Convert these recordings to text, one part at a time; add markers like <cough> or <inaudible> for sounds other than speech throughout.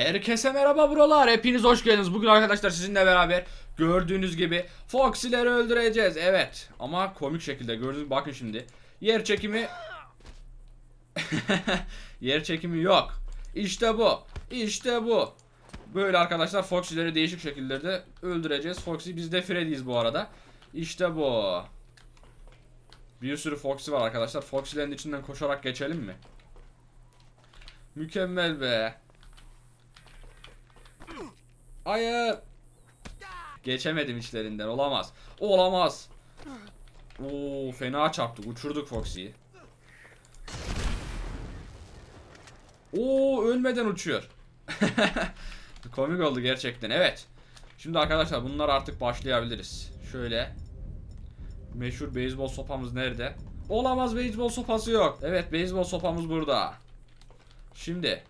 Herkese merhaba buralar. Hepiniz hoş geldiniz. Bugün arkadaşlar sizinle beraber gördüğünüz gibi Foxy'leri öldüreceğiz. Evet. Ama komik şekilde gördüğünüz bakın şimdi. Yer çekimi <laughs> Yer çekimi yok. İşte bu. İşte bu. Böyle arkadaşlar Foxy'leri değişik şekillerde öldüreceğiz. Foxy biz de Freddy'yiz bu arada. İşte bu. Bir sürü Foxy var arkadaşlar. Foxy'lerin içinden koşarak geçelim mi? Mükemmel be. Hayır. Geçemedim içlerinden. Olamaz. Olamaz. Oo fena çarptık. Uçurduk Foxy'yi. Oo ölmeden uçuyor. <laughs> Komik oldu gerçekten. Evet. Şimdi arkadaşlar bunlar artık başlayabiliriz. Şöyle. Meşhur beyzbol sopamız nerede? Olamaz beyzbol sopası yok. Evet beyzbol sopamız burada. Şimdi.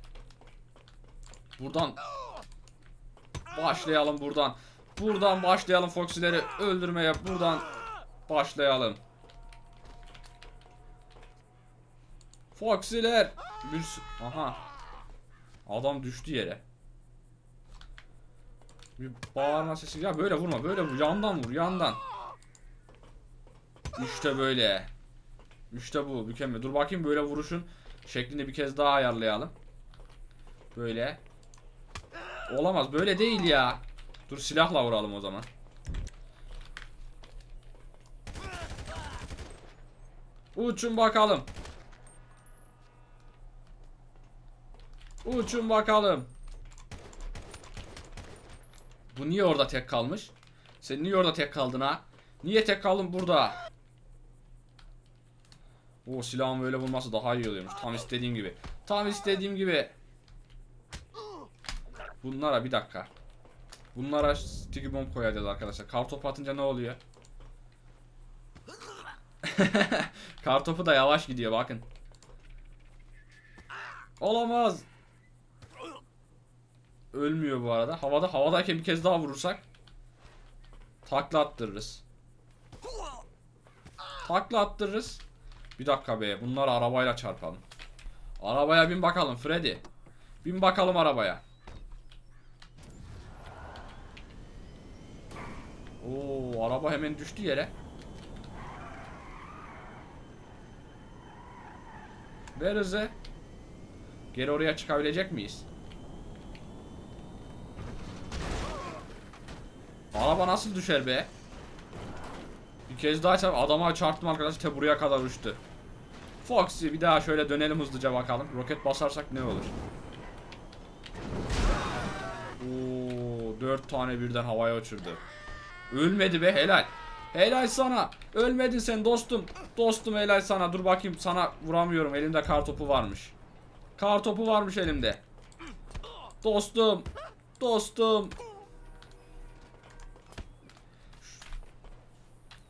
Buradan Başlayalım buradan. Buradan başlayalım Foxy'leri öldürmeye. Buradan başlayalım. Foxy'ler. Bir Aha. Adam düştü yere. Bir bağırma sesi. Ya böyle vurma. Böyle vur. Yandan vur. Yandan. İşte böyle. İşte bu. Mükemmel. Dur bakayım böyle vuruşun şeklini bir kez daha ayarlayalım. Böyle. Olamaz böyle değil ya. Dur silahla vuralım o zaman. Uçun bakalım. Uçun bakalım. Bu niye orada tek kalmış? Sen niye orada tek kaldın ha? Niye tek kaldın burada? O silahın böyle vurması daha iyi oluyormuş. Tam istediğim gibi. Tam istediğim gibi. Bunlara bir dakika. Bunlara sticky bomb koyacağız arkadaşlar. Kartopu atınca ne oluyor? <laughs> Kartopu da yavaş gidiyor bakın. Olamaz. Ölmüyor bu arada. Havada havadayken bir kez daha vurursak takla attırırız. Takla attırırız. Bir dakika be. Bunları arabayla çarpalım. Arabaya bin bakalım Freddy. Bin bakalım arabaya. Oo, araba hemen düştü yere. Ver hızı. Geri oraya çıkabilecek miyiz? Araba nasıl düşer be? Bir kez daha çarp adama çarptım arkadaş te buraya kadar uçtu. Foxy bir daha şöyle dönelim hızlıca bakalım. Roket basarsak ne olur? Oo, dört tane birden havaya uçurdu. Ölmedi be helal. Helal sana. Ölmedin sen dostum. Dostum helal sana. Dur bakayım sana vuramıyorum. Elimde kar topu varmış. Kar topu varmış elimde. Dostum. Dostum.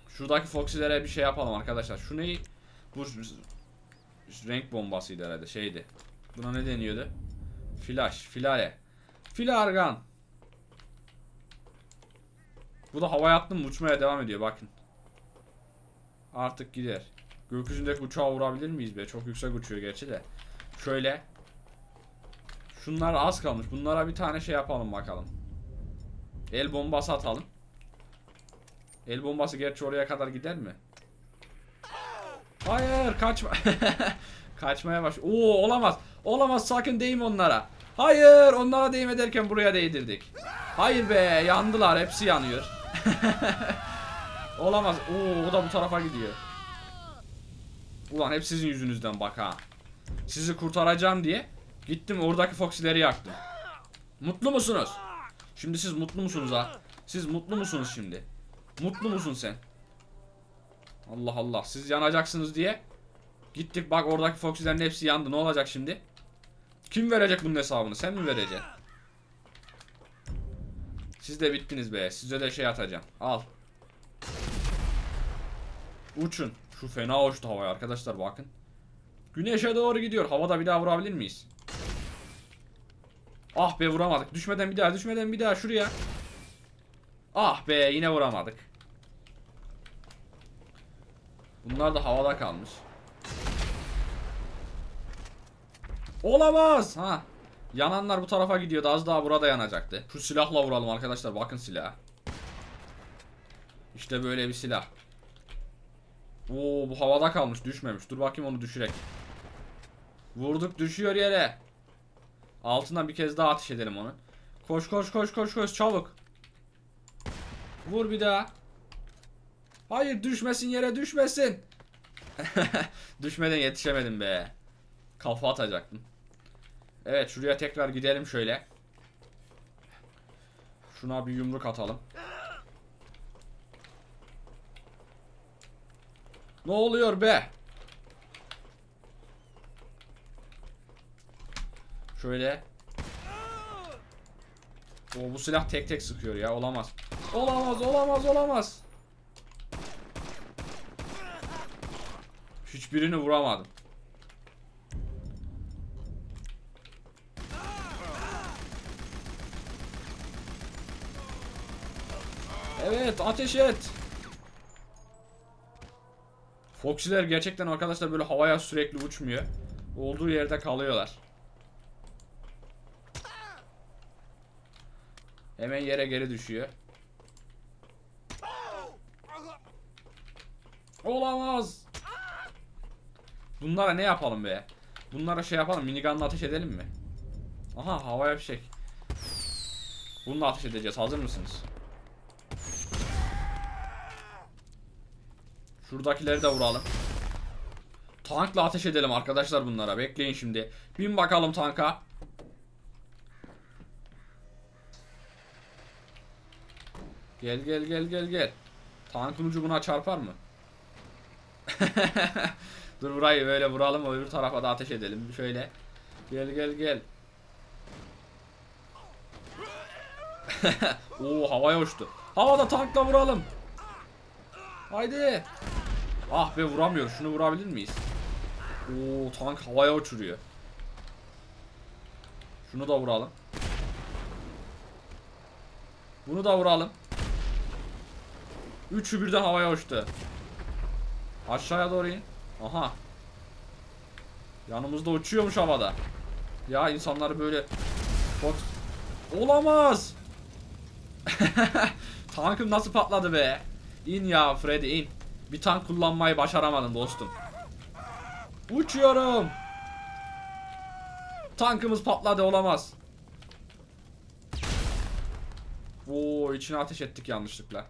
Şuradaki Foxy'lere bir şey yapalım arkadaşlar. Şu neyi? Bu renk bombasıydı herhalde şeydi. Buna ne deniyordu? Flash, filare. Filargan. Bu da havaya attım uçmaya devam ediyor bakın. Artık gider. Gökyüzündeki uçağı vurabilir miyiz be? Çok yüksek uçuyor gerçi de. Şöyle. Şunlar az kalmış. Bunlara bir tane şey yapalım bakalım. El bombası atalım. El bombası gerçi oraya kadar gider mi? Hayır kaçma. <laughs> Kaçmaya baş. Oo olamaz. Olamaz sakın değme onlara. Hayır onlara değme derken buraya değdirdik. Hayır be yandılar hepsi yanıyor. <laughs> Olamaz. Oo o da bu tarafa gidiyor. Ulan hep sizin yüzünüzden bak ha. Sizi kurtaracağım diye gittim oradaki Foxy'leri yaktım. Mutlu musunuz? Şimdi siz mutlu musunuz ha? Siz mutlu musunuz şimdi? Mutlu musun sen? Allah Allah. Siz yanacaksınız diye gittik bak oradaki Foxy'lerin hepsi yandı. Ne olacak şimdi? Kim verecek bunun hesabını? Sen mi vereceksin? Siz de bittiniz be. Size de şey atacağım. Al. Uçun. Şu fena uçtu havaya arkadaşlar bakın. Güneşe doğru gidiyor. Havada bir daha vurabilir miyiz? Ah be vuramadık. Düşmeden bir daha, düşmeden bir daha şuraya. Ah be yine vuramadık. Bunlar da havada kalmış. Olamaz. Ha. Yananlar bu tarafa gidiyordu. Az daha burada yanacaktı. Şu silahla vuralım arkadaşlar. Bakın silah. İşte böyle bir silah. Oo bu havada kalmış. Düşmemiş. Dur bakayım onu düşürek. Vurduk düşüyor yere. Altından bir kez daha ateş edelim onu. Koş koş koş koş koş çabuk. Vur bir daha. Hayır düşmesin yere düşmesin. <laughs> Düşmeden yetişemedim be. Kafa atacaktım. Evet şuraya tekrar gidelim şöyle. Şuna bir yumruk atalım. Ne oluyor be? Şöyle. O bu silah tek tek sıkıyor ya olamaz. Olamaz olamaz olamaz. Hiçbirini vuramadım. Evet ateş et. Foxy'ler gerçekten arkadaşlar böyle havaya sürekli uçmuyor. Olduğu yerde kalıyorlar. Hemen yere geri düşüyor. Olamaz. Bunlara ne yapalım be? Bunlara şey yapalım. Minigunla ateş edelim mi? Aha havaya bir şey. Bununla ateş edeceğiz. Hazır mısınız? Şuradakileri de vuralım. Tankla ateş edelim arkadaşlar bunlara. Bekleyin şimdi. Bin bakalım tanka. Gel gel gel gel gel. Tankın ucu buna çarpar mı? <laughs> Dur burayı böyle vuralım öbür tarafa da ateş edelim. Şöyle. Gel gel gel. <laughs> Oo havaya uçtu. Havada tankla vuralım. Haydi. Ah be vuramıyor. Şunu vurabilir miyiz? Oo tank havaya uçuruyor. Şunu da vuralım. Bunu da vuralım. Üçü birden havaya uçtu. Aşağıya doğru in. Aha. Yanımızda uçuyormuş havada. Ya insanları böyle Fox Olamaz. <laughs> Tankım nasıl patladı be? İn ya Freddy in. Bir tank kullanmayı başaramadın dostum. Uçuyorum. Tankımız patladı olamaz. Oo içine ateş ettik yanlışlıkla.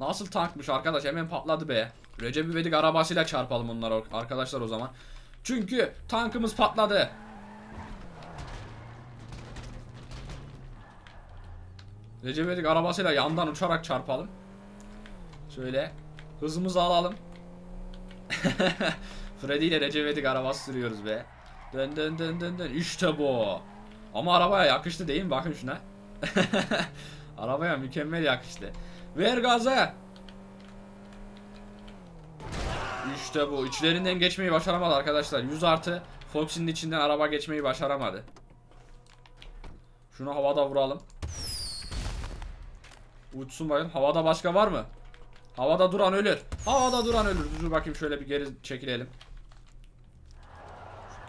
Nasıl tankmış arkadaş hemen patladı be. Recep İvedik arabasıyla çarpalım onları arkadaşlar o zaman. Çünkü tankımız patladı. Recep İvedik arabasıyla yandan uçarak çarpalım. Şöyle hızımızı alalım. <laughs> Freddy ile Recep İvedik arabası sürüyoruz be. Dön dön dön dön dön. İşte bu. Ama arabaya yakıştı değil mi? Bakın şuna. <laughs> arabaya mükemmel yakıştı. Ver gaza. İşte bu. İçlerinden geçmeyi başaramadı arkadaşlar. 100 artı Fox'in içinden araba geçmeyi başaramadı. Şunu havada vuralım. Uçsun bakayım. Havada başka var mı? Havada duran ölür. Havada duran ölür. Dur bakayım şöyle bir geri çekilelim.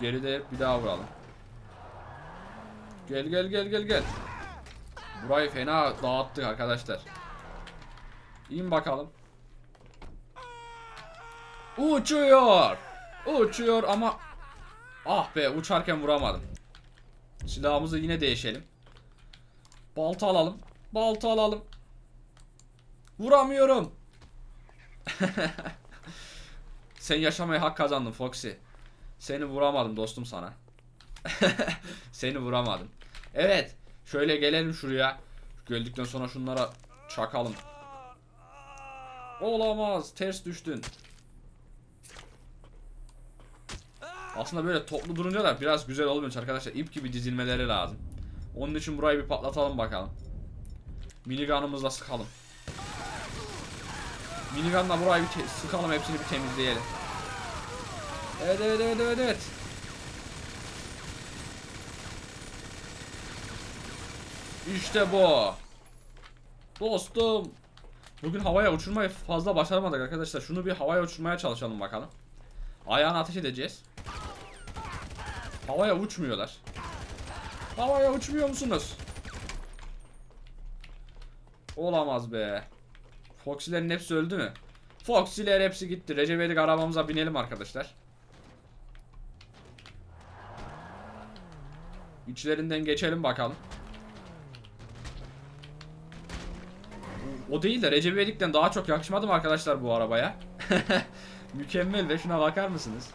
Geride bir daha vuralım. Gel gel gel gel gel. Burayı fena dağıttık arkadaşlar. İn bakalım. Uçuyor. Uçuyor ama Ah be uçarken vuramadım. Silahımızı yine değişelim. Balta alalım. Balta alalım. Vuramıyorum. <laughs> Sen yaşamaya hak kazandın Foxy. Seni vuramadım dostum sana. <laughs> Seni vuramadım. Evet. Şöyle gelelim şuraya. Gördükten sonra şunlara çakalım. Olamaz. Ters düştün. Aslında böyle toplu durunca da biraz güzel olmuyor arkadaşlar. İp gibi dizilmeleri lazım. Onun için burayı bir patlatalım bakalım. Minigun'ımızla sıkalım. Minigun'la burayı bir sıkalım hepsini bir temizleyelim. Evet evet evet evet evet. İşte bu. Dostum. Bugün havaya uçurmayı fazla başaramadık arkadaşlar. Şunu bir havaya uçurmaya çalışalım bakalım. Ayağını ateş edeceğiz. Havaya uçmuyorlar. Havaya uçmuyor musunuz? Olamaz be. Foxy'lerin hepsi öldü mü? Foxy'ler hepsi gitti. Recep İvedik arabamıza binelim arkadaşlar. İçlerinden geçelim bakalım. O değil de Recep İvedik'ten daha çok yakışmadı mı arkadaşlar bu arabaya? <laughs> Mükemmel ve şuna bakar mısınız?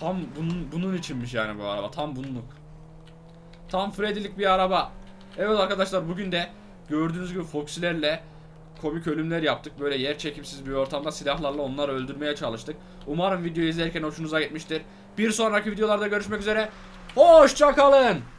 Tam bunun, bunun içinmiş yani bu araba. Tam bunluk. Tam Freddy'lik bir araba. Evet arkadaşlar bugün de gördüğünüz gibi Foxy'lerle komik ölümler yaptık. Böyle yer çekimsiz bir ortamda silahlarla onları öldürmeye çalıştık. Umarım videoyu izlerken hoşunuza gitmiştir. Bir sonraki videolarda görüşmek üzere. Hoşçakalın.